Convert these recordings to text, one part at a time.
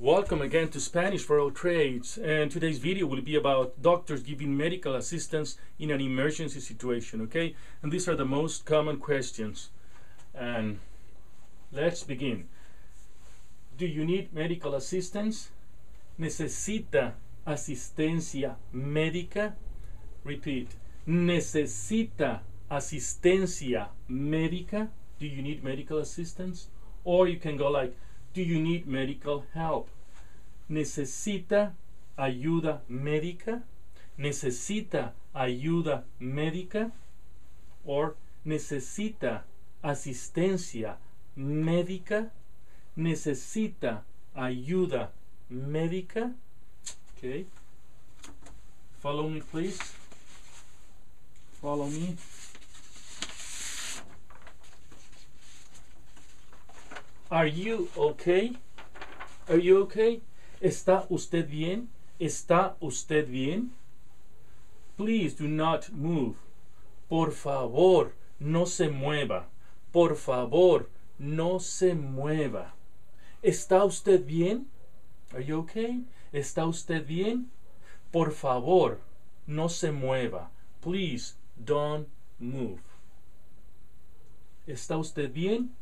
Welcome again to Spanish for All Trades and today's video will be about doctors giving medical assistance in an emergency situation okay and these are the most common questions and let's begin Do you need medical assistance? ¿Necesita asistencia médica? Repeat. ¿Necesita asistencia médica? Do you need medical assistance? Or you can go like, do you need medical help? ¿Necesita ayuda médica? ¿Necesita ayuda médica? Or necesita asistencia médica? necesita ayuda médica. Okay. Follow me, please. Follow me. Are you okay? Are you okay? ¿Está usted bien? ¿Está usted bien? Please do not move. Por favor, no se mueva. Por favor, no se mueva. ¿Está usted bien? Are you okay? ¿Está usted bien? Por favor, no se mueva. Please don't move. ¿Está usted bien?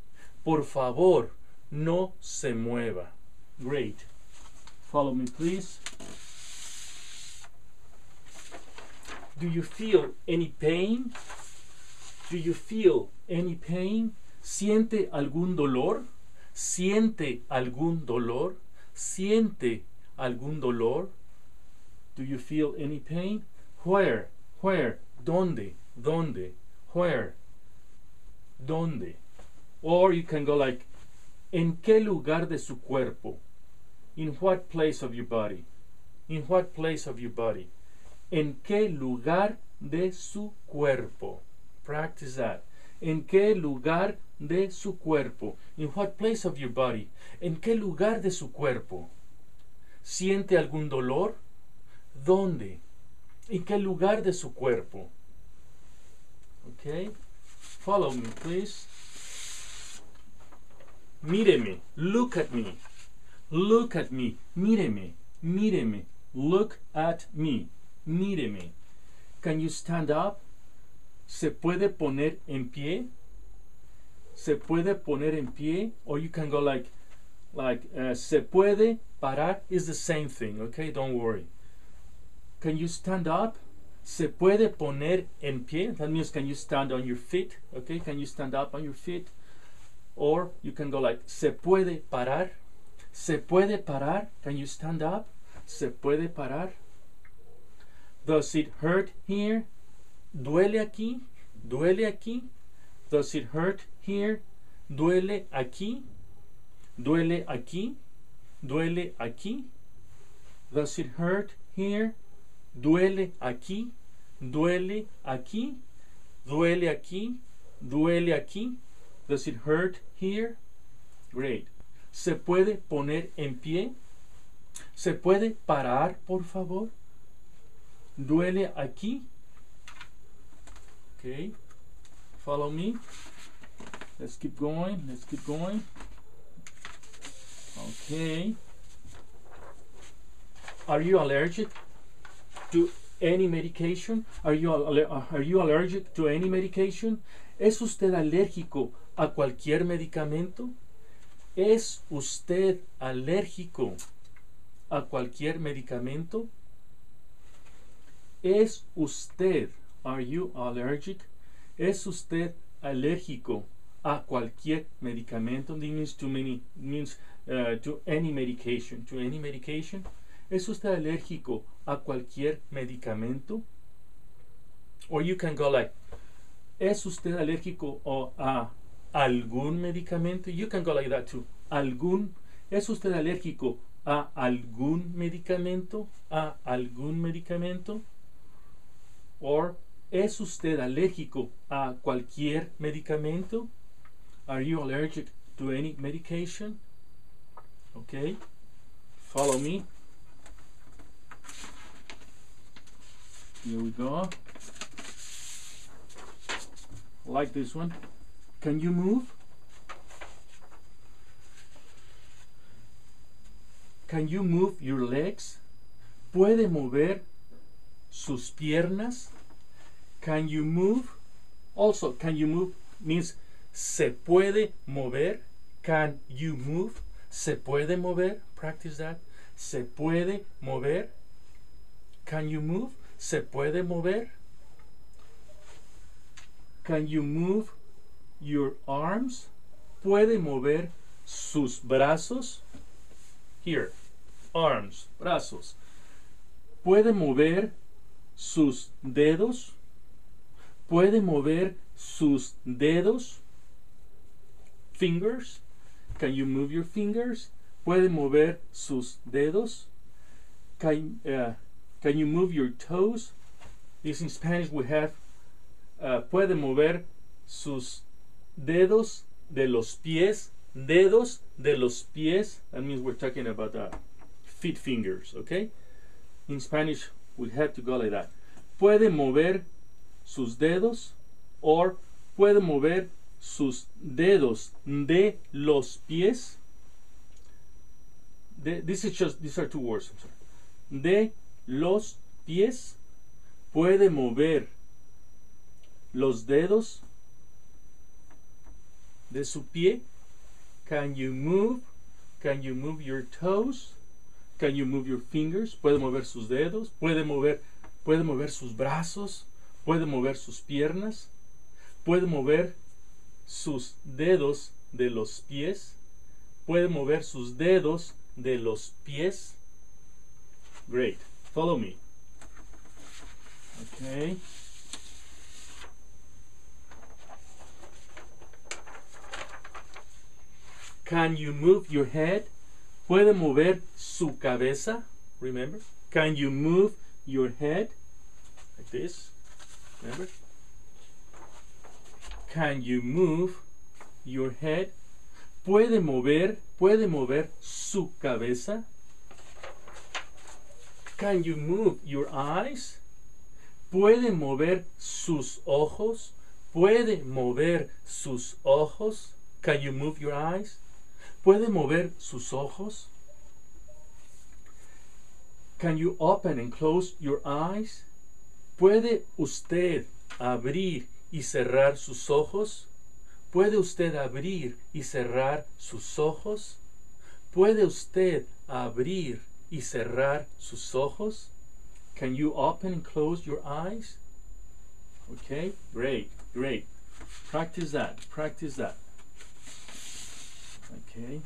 Por favor, no se mueva. Great. Follow me, please. Do you feel any pain? Do you feel any pain? ¿Siente algún dolor? ¿Siente algún dolor? ¿Siente algún dolor? Do you feel any pain? Where? Where? ¿Dónde? ¿Dónde? Where? ¿Dónde? Or you can go like, ¿en qué lugar de su cuerpo? In what place of your body? In what place of your body? ¿En qué lugar de su cuerpo? Practice that. ¿En qué lugar de su cuerpo? In what place of your body? ¿En qué lugar de su cuerpo? ¿Siente algún dolor? ¿Dónde? ¿En qué lugar de su cuerpo? Okay. Follow me, please. Míreme. Look at me. Look at me. Míreme. Míreme. Look at me. Míreme. Can you stand up? ¿Se puede poner en pie? se puede poner en pie or you can go like like uh, se puede parar is the same thing okay don't worry can you stand up se puede poner en pie that means can you stand on your feet okay can you stand up on your feet or you can go like se puede parar se puede parar can you stand up se puede parar does it hurt here duele aquí duele aquí does it hurt here? ¿Duele aquí? ¿Duele aquí? ¿Duele aquí? Does it hurt here? ¿Duele aquí? ¿Duele aquí? ¿Duele aquí? ¿Duele aquí? Does it hurt here? Great. ¿Se puede poner en pie? ¿Se puede parar, por favor? ¿Duele aquí? Okay. Follow me. Let's keep going. Let's keep going. Okay. Are you allergic to any medication? Are you, are you allergic to any medication? ¿Es usted alérgico a cualquier medicamento? ¿Es usted alérgico a cualquier medicamento? ¿Es usted, are you allergic ¿Es usted alérgico a cualquier medicamento? This means to many means uh, to any medication. To any medication. ¿Es usted alérgico a cualquier medicamento? Or you can go like, ¿es usted alérgico a algún medicamento? You can go like that too. ¿Algún? ¿Es usted alérgico a algún medicamento? ¿A algún medicamento? Or ¿Es usted alérgico a cualquier medicamento? Are you allergic to any medication? Okay. Follow me. Here we go. Like this one. Can you move? Can you move your legs? ¿Puede mover sus piernas? Can you move? Also, can you move means se puede mover. Can you move? Se puede mover. Practice that. Se puede mover. Can you move? Se puede mover. Can you move your arms? ¿Puede mover sus brazos? Here, arms, brazos. ¿Puede mover sus dedos? ¿Puede mover sus dedos? Fingers. Can you move your fingers? ¿Puede mover sus dedos? Can, uh, can you move your toes? This in Spanish we have uh, puede mover sus dedos de los pies, dedos de los pies. That means we're talking about uh, feet fingers, okay? In Spanish, we have to go like that. Puede mover sus dedos or puede mover sus dedos de los pies. This is just these are two words. I'm sorry. De los pies puede mover los dedos de su pie. Can you move? Can you move your toes? Can you move your fingers? Puede mover sus dedos, puede mover, puede mover sus brazos, puede mover sus piernas, puede mover sus dedos de los pies, puede mover sus dedos de los pies. Great. Follow me. Okay. Can you move your head? ¿Puede mover su cabeza? Remember? Can you move your head? Like this. Remember? Can you move your head? ¿Puede mover, puede mover su cabeza? Can you move your eyes? ¿Puede mover sus ojos? ¿Puede mover sus ojos? Can you move your eyes? ¿Puede mover sus ojos? Can you open and close your eyes? ¿Puede usted abrir y cerrar sus ojos? ¿Puede usted abrir y cerrar sus ojos? ¿Puede usted abrir y cerrar sus ojos? Can you open and close your eyes? Okay, great, great. Practice that, practice that. Okay.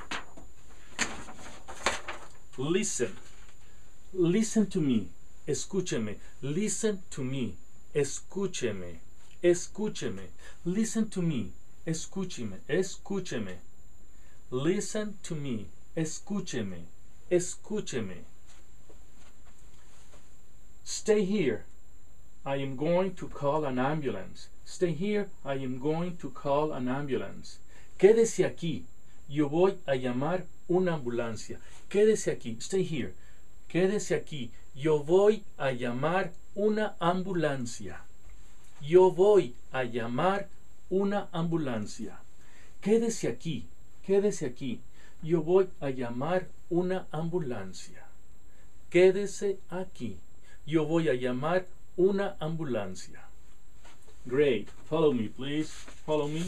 Listen. Listen to me. Escúcheme. Listen to me. Escúcheme. Escúcheme. Listen to me. Escúcheme. Escúcheme. Listen to me. Escúcheme. Escúcheme. Stay here. I am going to call an ambulance. Stay here. I am going to call an ambulance. Quédese aquí. Yo voy a llamar una ambulancia. Quédese aquí. Stay here. Quédese aquí. Yo voy a llamar una ambulancia. Yo voy a llamar una ambulancia. Quédese aquí. Quédese aquí. Yo voy a llamar una ambulancia. Quédese aquí. Yo voy a llamar una ambulancia. Great. Follow me, please. Follow me.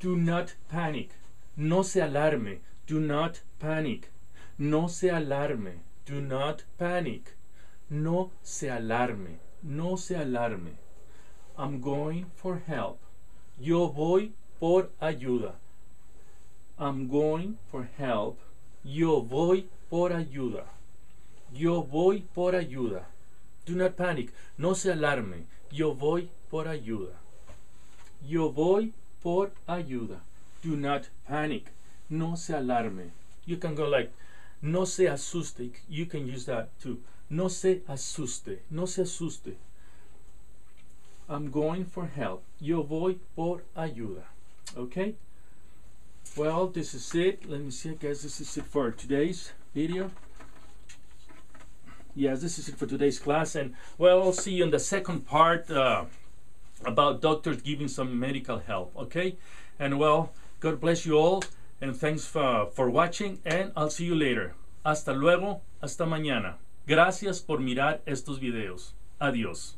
Do not panic. No se alarme. Do not panic. No se alarme. Do not panic. No se alarme. No se alarme. I'm going for help. Yo voy por ayuda. I'm going for help. Yo voy por ayuda. Yo voy por ayuda. Do not panic. No se alarme. Yo voy por ayuda. Yo voy por ayuda. Do not panic. No se alarme. You can go like, no se asuste. You can use that too. No se asuste. No se asuste. I'm going for help. Yo voy por ayuda. Okay? Well, this is it. Let me see. I guess this is it for today's video. Yes, this is it for today's class. And, well, I'll see you in the second part. Uh, about doctors giving some medical help. Okay, and well, God bless you all, and thanks for, for watching, and I'll see you later. Hasta luego, hasta mañana. Gracias por mirar estos videos. Adiós.